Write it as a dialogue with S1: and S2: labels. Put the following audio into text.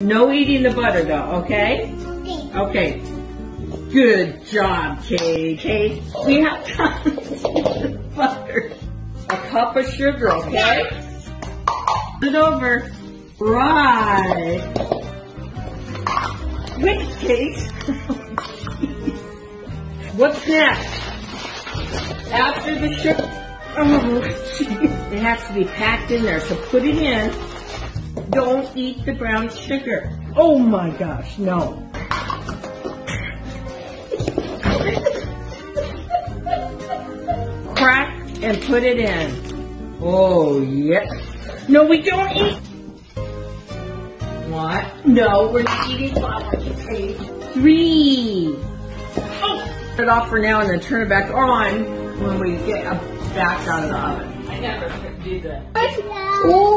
S1: No eating the butter though, okay? Okay. Good job, Kate. Kate, we have time to eat the butter. A cup of sugar, okay? Put it over. Right. Wait, Kate. What's next? After the sugar. Oh, jeez. It has to be packed in there, so put it in. Don't eat the brown sugar. Oh my gosh, no. Crack and put it in. Oh, yes. No, we don't eat. What? No, we're not eating flour. Okay. Three. Oh. Turn it off for now and then turn it back on when we get back out of the oven. I never could do that. Oh.